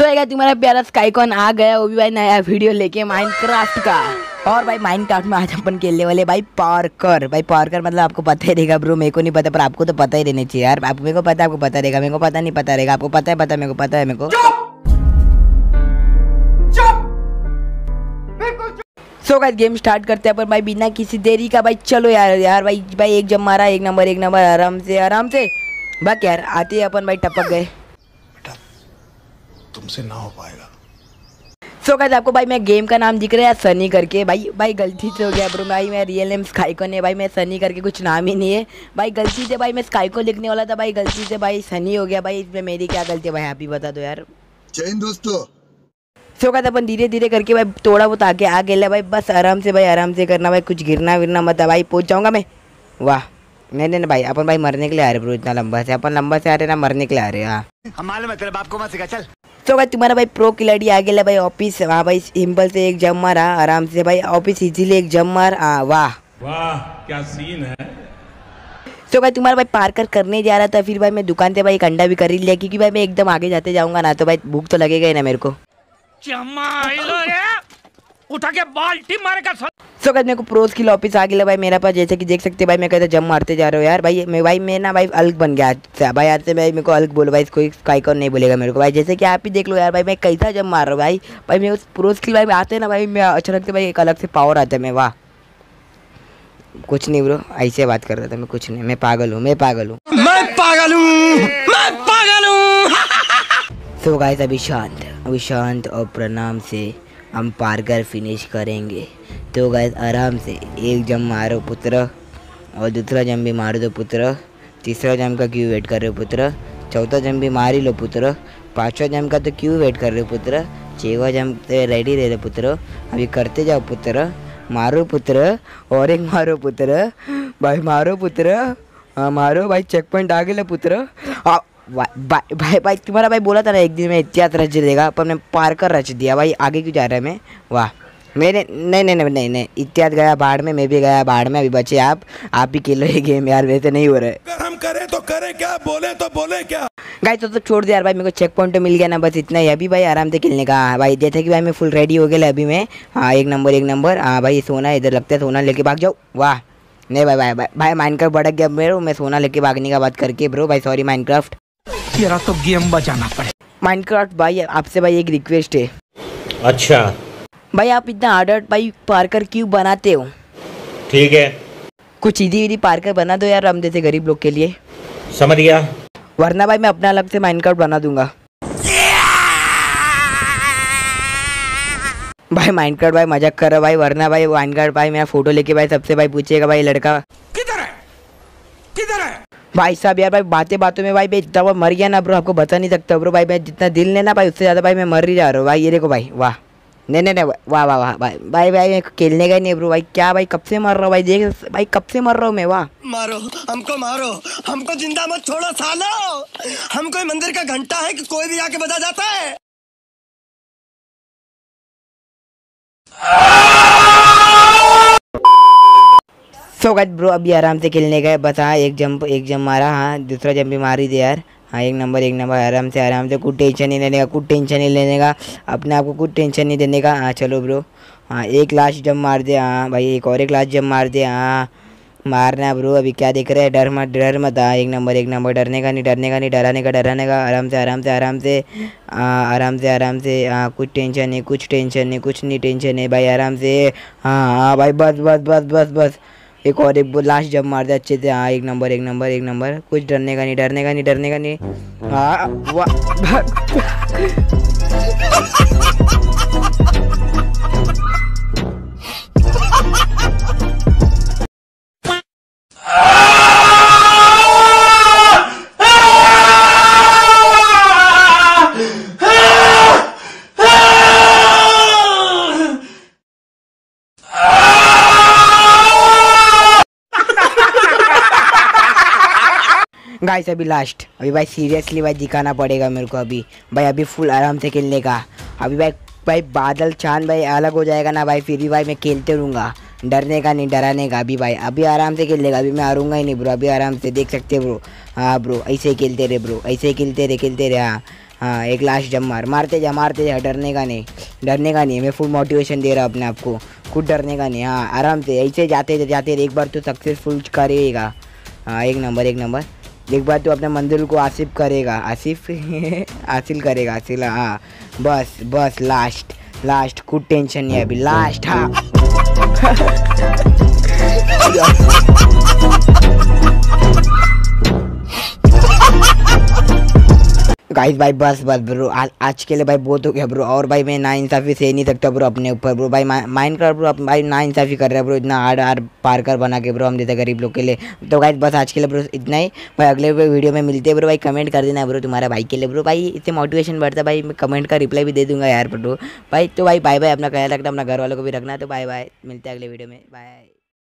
सो so, तुम्हारा प्यारा स्काईकॉन आ गया वो भी भाई नया वीडियो लेके माइनक्राफ्ट का। और भाई माइनक्राफ्ट में आज अपन खेलने वाले भाई पार्कर भाई पार्कर मतलब आपको पता ही रहेगा ब्रो मेरे को नहीं पता पर आपको तो पता ही रहना चाहिए यार। आप मेरे को पता है आपको पता रहेगा मेरे को पता नहीं पता रहेगा आपको पता है पता मेरे को पता है मेरे को। सो गाइस गेम स्टार्ट करते हैं पर भाई बिना किसी देरी का। भाई चलो यार यार भाई भाई एक जम मारा एक नंबर एक नंबर आराम से आराम से। बाकी यार आते ही अपन भाई टपक गए। तुमसे ना हो पाएगा। सो so, आपको भाई मैं गेम का नाम दिख रहा है सनी करके। भाई भाई गलती से हो गया ब्रो भाई मैं रियल नेम स्काइको ने भाई मैं सनी करके कुछ नाम ही नहीं है। भाई गलती से भाई मैं स्काइको लिखने वाला था। भाई गलती से भाई सनी हो गया। भाई इसमें मेरी क्या गलती है? भाई आप ही बता दो यार। जय दोस्तों। सो कहते अपन धीरे धीरे करके भाई थोड़ा बहुत आगे आ गया भाई बस आराम से भाई आराम से करना। भाई कुछ गिरना विरना मत भाई पहुँच जाऊँगा मैं। वाह। नहीं नहीं भाई अपन भाई मरने के लिए आ रहे ब्रो इतना लंबा से। अपन लंबा से आ रहे ना मरने के लिए आ रहे हाँ। हम मालूम है तेरे बाप को मत सिखा चल। तो भाई तुम्हारा भाई प्रो खिलाड़ी आ गया भाई ऑफ़िस हाँ भाई सिंपल से एक जम मारा आराम से भाई ऑफ़िस इजीली एक जम मार हाँ वाह। वाह क्या सीन है? तो भाई तुम्हारा भाई पार्कर करने जा रहा था फिर भाई मैं दुकान से भाई एक अंडा भी कर ही लिया क्योंकि भाई मैं एकदम आगे जाते जाऊँगा ना तो भाई भूख तो लगेगा ही ना मेरे को। उठा के बाल्टी मारेगा सो कहते मेरे को प्रोज की ऑफ़िस आ गया भाई मेरा पास जैसे कि देख सकते भाई मैं कहता जम मारते जा रहे हो यार। भाई मैं भाई मैं ना भाई अलग बन गया आज भाई आज से भाई मेरे को अलग बोलो भाई कोई काइकॉन नहीं बोलेगा मेरे को। भाई जैसे कि आप ही देख लो यार भाई मैं कैसा जम मार रहा हूँ भाई। भाई मेरे प्रोज की भाई आते ना भाई मैं अचानक से भाई एक अलग से पावर आता है मैं वाह। कुछ नहीं ब्रो ऐसे बात कर रहा था मैं कुछ नहीं। मैं पागल हूँ मैं पागल हूँ। मैं पागल हूँ मैं पागल हूँ। सो गाइस अभी शांत अभी शांत और प्रणाम से हम पार्कर फिनिश करेंगे। तो गाइस आराम से एक जम मारो पुत्र और दूसरा जम भी मार दो पुत्र तीसरा जम का क्यों वेट कर रहे हो पुत्र चौथा जम भी मार ही लो पुत्र पांचवा जम का तो क्यों वेट कर रहे हो पुत्र छवा जम तो रेडी रह रहे पुत्र अभी करते जाओ पुत्र मारो पुत्र और एक मारो पुत्र भाई मारो पुत्र हाँ मारो भाई चेक पॉइंट आ गए पुत्र आ, भाई भाई भाई तुम्हारा भाई बोला था ना एक दिन में इतिहास रच देगा पर मैं पार कर रच दिया। भाई आगे क्यों जा रहा है मैं वाह। मेरे नहीं नहीं नहीं नहीं नहीं इतिहास गया बाढ़ में मैं भी गया बाढ़ में अभी बचे आप। आप ही खेलो ये गेम यार वैसे नहीं हो रहे अगर हम करें तो करें क्या? बोले तो बोले क्या? गाय तो, तो छोड़ दिया यार भाई मेरे को चेक पॉइंट तो मिल गया ना बस इतना ही। अभी भाई आराम से खेलने का हाँ भाई जैसे कि भाई मैं फुल रेडी हो गया अभी मैं। हाँ एक नंबर एक नंबर हाँ भाई सोना इधर लगता है सोना लेके भाग जाओ। वाह। नहीं भाई भाई भाई भाई माइनक्राफ्ट भड़क गया मेरे मैं सोना लेके भागने का बात करके ब्रो भाई सॉरी माइनक्राफ्ट तेरा तो गेम बजाना पड़े। माइनक्राफ्ट भाई आपसे भाई एक रिक्वेस्ट है। अच्छा। भाई आप इतना हार्ड भाई पार्कर क्यों बनाते हो? ठीक है। कुछ इधी इधी पार्कर बना दो यार हम जैसे गरीब लोग के लिए। समझ गया। वरना भाई मैं अपना अलग से माइनक्राफ्ट बना दूँगा। भाई माइनक्राफ्ट भाई मज़ाक कर रहा भाई वरना भाई माइनक्राफ्ट भाई मेरा फ़ोटो लेके भाई सबसे भाई पूछेगा भाई लड़का। किधर है? किधर है? भाई साहब यार, भाई बातें बातों में भाई मैं इतना वो मर गया ना ब्रो, आपको बता नहीं सकता ब्रो, भाई मैं जितना दिल लेना भाई, उससे ज़्यादा भाई मैं मर ही जा रहा हूँ। भाई ये देखो भाई, वाह। नहीं नहीं नहीं, वाह वाह वाह भाई भाई भाई, मैं खेलने का ही नहीं ब्रो, भाई, क्या भाई, कब से मर रहा हूँ भाई, देख, भाई, कब से मर रहा हूँ मैं, वाह। मारो, हमको मारो, हमको ज़िंदा मत छोड़ो, सालो। हम कोई मंदिर का घंटा है कि कोई भी आके बजा जाता है? सो गाइस ब्रो अभी आराम से खेलने गए बस हाँ एक जंप एक जंप मारा हाँ दूसरा जंप भी मारी ही दे यार। हाँ एक नंबर एक नंबर आराम से आराम से, कुछ टेंशन नहीं लेने का, कुछ टेंशन नहीं लेने का, अपने आप को कुछ टेंशन नहीं देने का। हाँ चलो ब्रो हाँ एक लास्ट जंप मार दे हाँ भाई, एक और एक लास्ट जंप मार दे हाँ। मारना ब्रो अभी क्या देख रहे हैं, डर मत डर मत हाँ एक नंबर एक नंबर डरने का नहीं, डरने का नहीं, डराने का डराने का, आराम से आराम से आराम से हाँ आराम से आराम से हाँ कुछ टेंशन नहीं, कुछ टेंशन नहीं, कुछ नहीं टेंशन नहीं, भाई, आराम से हाँ हाँ भाई, बस बस बस बस बस। एक और एक लास्ट जब मार दे अच्छे से हाँ एक नंबर एक नंबर एक नंबर कुछ डरने का नहीं, डरने का नहीं, डरने का नहीं। हाँ गाइस अभी लास्ट अभी भाई सीरियसली भाई दिखाना पड़ेगा मेरे को अभी। भाई, अभी फुल आराम से खेलने का। अभी भाई भाई बादल चाँद भाई अलग हो जाएगा ना भाई, फिर भी भाई मैं खेलते रहूँगा। डरने का नहीं, डराने का अभी भाई। अभी आराम से खेलेगा अभी मैं हारूँगा ही नहीं ब्रो अभी आराम से देख सकते ब्रो हाँ ब्रो ऐसे ही खेलते रहे ब्रो ऐसे ही खेलते रहे खेलते रहे हाँ। हाँ एक लास्ट जम मार। मारते जा मारते जा, डरने का नहीं। डरने का नहीं मैं फुल मोटिवेशन दे रहा हूँ अपने आप को। खुद डरने का नहीं हाँ आराम से। ऐसे जाते जाते एक बार तो सक्सेसफुल करेगा। हाँ एक नंबर एक नंबर एक बार तो अपने मंजिल को आसिफ करेगा। आसिफ? हासिल करेगा हासिल हाँ। बस बस लास्ट लास्ट कुछ टेंशन नहीं अभी। लास्ट हाँ। गाइस भाई बस बस ब्रो आ, आज के लिए भाई बहुत हो गया ब्रो और भाई मैं ना इंसाफी से नहीं सकता ब्रो अपने ऊपर ब्रो भाई माइंड कर ब्रो भाई ना इंसाफी कर रहा ब्रो इतना हार्ड हार्ड पार कर बना के ब्रो हम देते गरीब लोग के लिए तो गाइस बस आज के लिए ब्रो इतना ही भाई अगले वीडियो में मिलते हैं ब्रो भाई कमेंट कर देना ब्रो तुम्हारा भाई के लिए ब्रो भाई इससे मोटिवेशन बढ़ता भाई मैं कमेंट का रिप्लाई भी दे दूँगा यार ब्रो भाई तो भाई बाय बाय अपना ख्याल रखना अपना घर वालों को भी रखना तो बाय बाय मिलते हैं अगले वीडियो में बाय